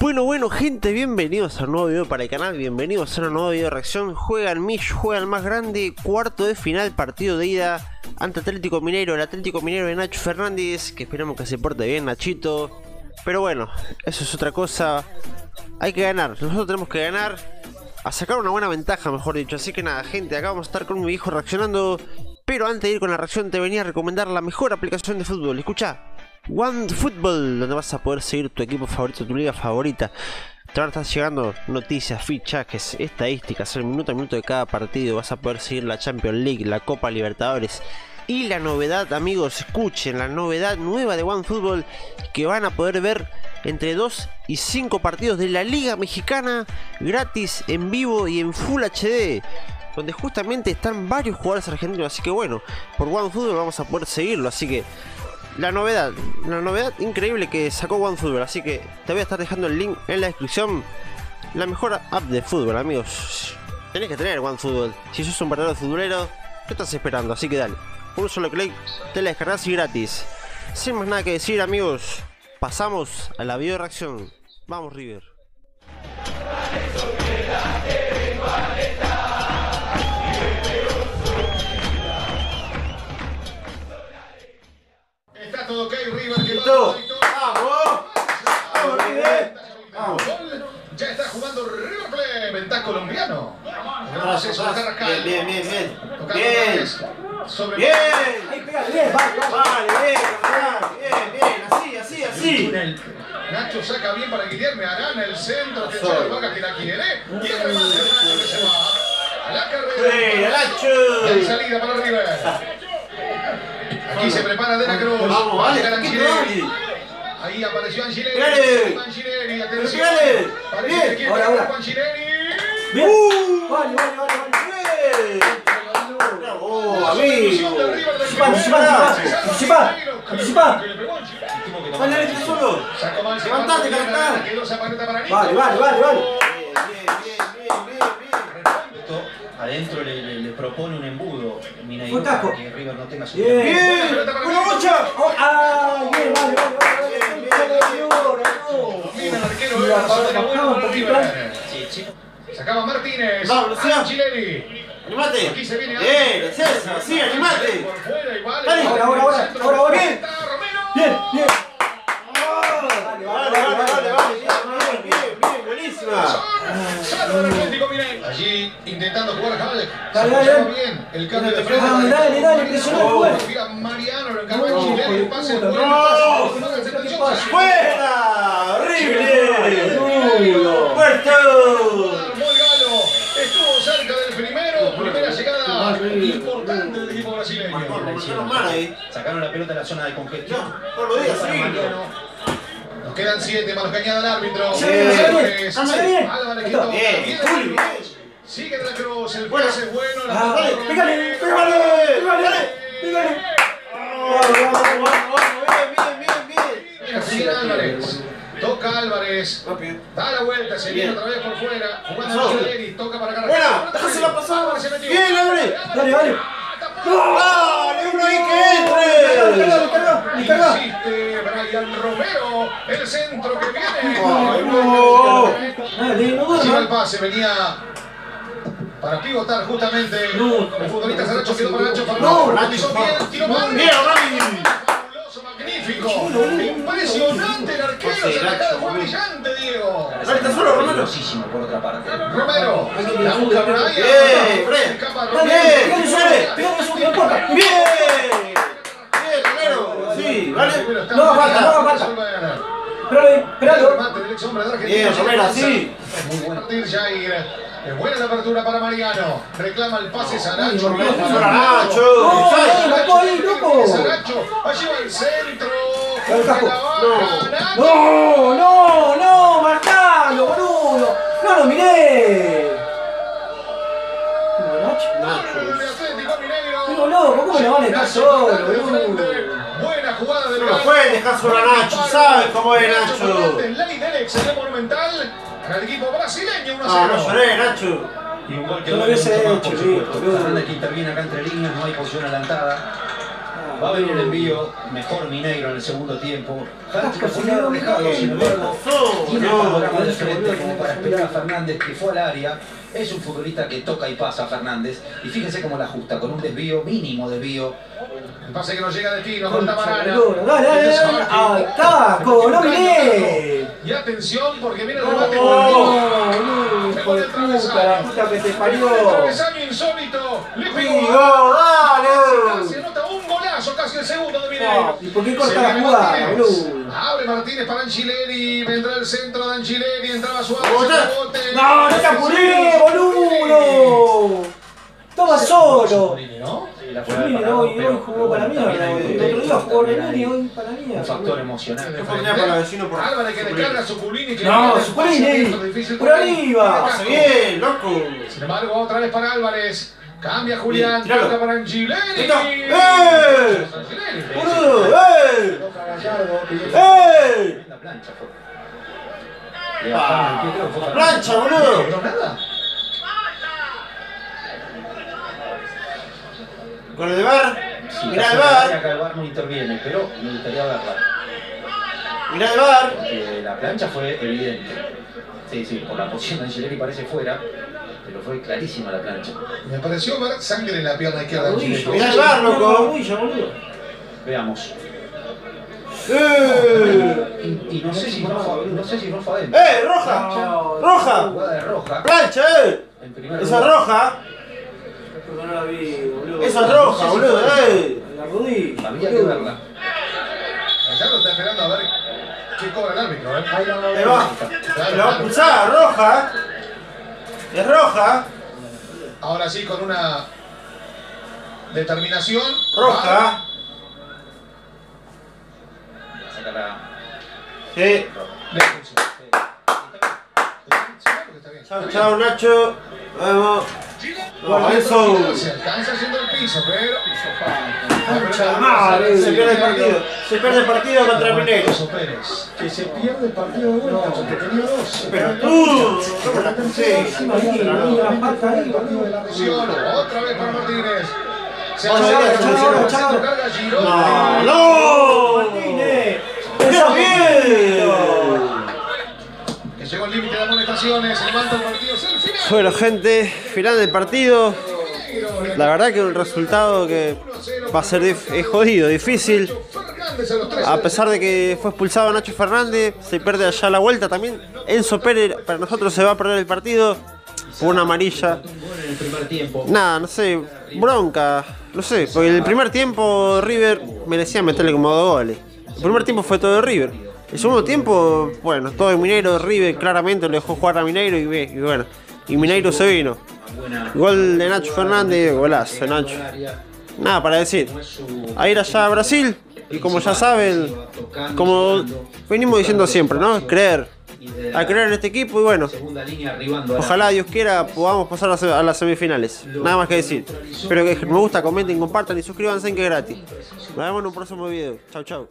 Bueno, bueno, gente, bienvenidos a un nuevo video para el canal, bienvenidos a un nuevo video de reacción. Juega el Mish, juega el más grande, cuarto de final, partido de ida ante Atlético Minero, el Atlético Minero de Nacho Fernández, que esperamos que se porte bien Nachito. Pero bueno, eso es otra cosa. Hay que ganar, nosotros tenemos que ganar, a sacar una buena ventaja, mejor dicho. Así que nada, gente, acá vamos a estar con mi hijo reaccionando. Pero antes de ir con la reacción, te venía a recomendar la mejor aplicación de fútbol. Escucha, One Football, donde vas a poder seguir tu equipo favorito, tu liga favorita. Te van a estar llegando noticias, fichajes, estadísticas, el minuto a minuto de cada partido. Vas a poder seguir la Champions League, la Copa Libertadores. Y la novedad, amigos, escuchen, la novedad nueva de One Football que van a poder ver entre 2 y 5 partidos de la Liga Mexicana gratis, en vivo y en Full HD donde justamente están varios jugadores argentinos, así que bueno, por OneFootball vamos a poder seguirlo, así que la novedad, la novedad increíble que sacó OneFootball, así que te voy a estar dejando el link en la descripción, la mejor app de fútbol, amigos. Tenés que tener OneFootball, si sos un verdadero futbolero, ¿qué estás esperando? Así que dale, un solo clic, te la descargas y gratis. Sin más nada que decir, amigos, pasamos a la video reacción. Vamos, River. Ahí, pegale, bien, vale, vale. Vale, bien. Bien, bien. Así, así, así. Nacho saca bien para Guillermo Arana, el centro que se vaca que la quiere. Y el remate de Nacho que se va a la carrera. Buena, Y Nacho. salida para River. Aquí se prepara De la Cruz. Vamos, vale. Ahí apareció Angileri. Angileri, atención. Parece Bien. que quiere Angileri. Bien. Uh. Vale, vale, vale, vale. De amigo. Anticipá, anticipá, anticipá, anticipá. Dale, solo. Levantate, capitán. Vale, vale, vale, vale. Bien, bien, bien, bien, bien. Esto adentro le, le- le propone un embudo Fue casco. para que River no tenga su Bien. Bien. Nico. bocha. Oh, ah, bien, vale, el arquero, eh. Sacaba Martínez. Angileri. Animate. Aquí se viene Bien, es esa. Sí, animate. Vale. Dale. Ahora, ahora, ahora, Centro. ahora, ahora. Bien. Bien, bien. Vale, vale, vale, vale. Bien, bien, bien, buenísima. El Atlético. Allí intentando jugar Halleck. Dale, dale. bien. El cambio de frente. Ah, dale, dale, presionó el Mariano. El no. el pase, no, ¿Qué no, pasa? ¡Fuera! Ahí. Sacaron la pelota de la zona de congestión. No, no lo digas. Nos quedan siete manos que añade el árbitro. Bien. Sigue de la cruz. El Bueno. pase es bueno. la Ah, dale, pégale, pégale, pégale, pégale. Vamos, vamos, vamos. Bien, bien, bien, Mira, sigue Álvarez. Toca Álvarez. Da la vuelta, se viene otra vez por fuera. Jugando Pasó. Angeleri, toca para cargar. Buena, dejásela pasar. Bien, Álvarez. Dale, dale. ¡Dale, uno ahí que entre! Insiste Brian Romero, el centro que viene. Ay, no. Dale, no Allí va el pase, venía para pivotar justamente. No. el futbolista Saracho quedó para Nacho No, Hizo no. bien, tiro para Bien, Rami. Fabuloso, magnífico. Impresionante el arquero. Se Nacho, fue brillante, Diego. Está solo, Romero. Por otra parte. Romero, la busca Brian. Bien, Fred. Dale, Romero. pegale eso, pegale eso, no importa. ¡Bien! ¡Bien, Romero! Sí, ¿vale? Primero está No, falta, Mariano, no, falta. resuelve de ganar. Espéralo ahí, El espéralo. De Argentina. Bien, así. Muy bueno. Es buena la apertura para Mariano. Reclama el pase Saracho. No, no. Saracho. Allí va el centro. No, no, no, marcalo, boludo. No lo miré. No, Nacho. Nacho. Pero loco, ¿cómo le van a dejar Nacho solo, boludo? No pueden dejar solo a Nacho, ¿sabes cómo es Nacho? Ley en el Monumental. Para el equipo brasileño 1 Ah, no 0. lloré, Nacho. Y un gol que duele hubiese hecho, por sí. Fernández que interviene acá entre líneas, no hay posición adelantada. Va a venir el envío, mejor Mineiro en el segundo tiempo. Sin embargo, tiene panorama de frente como para esperar a Fernández que fue al área. Es un futbolista que toca y pasa a Fernández. Y fíjense cómo la ajusta, con un desvío, mínimo desvío. El pase que no llega a destino, corta Marana. Dale, dale, dale, está, no miré. Y atención porque viene el remate No, por boludo, puta, puta que te parió. travesaño insólito. Le pegó. dale. anota un golazo, casi el segundo de Mineiro. ¿Y por qué corta la jugada, Martínez. boludo? Abre Martínez para Angileri, vendrá el centro de Angileri, entraba el rebote. No, no te apuré, boludo. Estaba solo. parado, hoy, hoy jugó para un El otro día jugó Renani, hoy para mierda. Un factor emocional. vecino por- Álvarez que descarga a Suculini. que No, Suculini. Por arriba. Pasa bien, loco. Sin embargo, otra vez para Álvarez. Cambia Julián, toca para Angileri. ¡Eh! Angileri. Boludo, ¡eh! ¡Eh! La plancha fue. Le bajaron el pie, creo que fue plancha, boludo. No, nada. Con el de bar. Sí, Mirá el bar. acá el bar no interviene, pero me gustaría verla. Mirá el bar. Porque la plancha fue evidente. Sí, sí, por la posición de Angeleri parece fuera, pero fue clarísima la plancha. Me pareció ver sangre en la pierna izquierda. Mirá bar, loco. Veamos. ¡Eh! Y, y no sé si no fue, no sé si no fue adentro. ¡Eh! ¡Roja! ¡Roja! Jugada de roja. ¡Plancha, eh! Esa es lugar. roja. No la vi, boludo. Esa es roja, boludo, eh. La rodilla. Había que verla. Acá lo está esperando a ver qué cobra el árbitro, ¿eh? Ahí va. La va a claro. pulsar, roja. Es roja. Ahora sí, con una determinación. Roja. Saca la. Sí. Chao, chao, Nacho. Vamos. Vamos, eso. Se alcanza haciendo el piso, pero. Madre, Se pierde el partido. Se pierde el partido contra Pérez. Que se pierde el partido de vuelta porque tenía dos. Pero tú. Sí. otra vez para Martínez. Se. No, no. Martínez. ¡Eso bien! Que llegó el límite de amonestaciones, levanta el partido. Bueno, gente, final del partido. La verdad que un resultado que va a ser jodido, difícil. A pesar de que fue expulsado Nacho Fernández, se pierde allá la vuelta también. Enzo Pérez, para nosotros se va a perder el partido por una amarilla. Nada, no sé, bronca, no sé, porque el primer tiempo River merecía meterle como dos goles. El primer tiempo fue todo de River. El segundo tiempo, bueno, todo de Mineiro, River claramente lo dejó jugar a Mineiro y, y bueno, y Mineiro se vino. Gol de Nacho Fernández, golazo Nacho. Nada para decir. A ir allá a Brasil y como ya saben, como venimos diciendo siempre, ¿no? Creer. A creer en este equipo y bueno, Ojalá Dios quiera podamos pasar a las semifinales. Nada más que decir. Espero que me gusta, comenten, compartan y suscríbanse que es gratis. Nos vemos en un próximo video. Chau chau.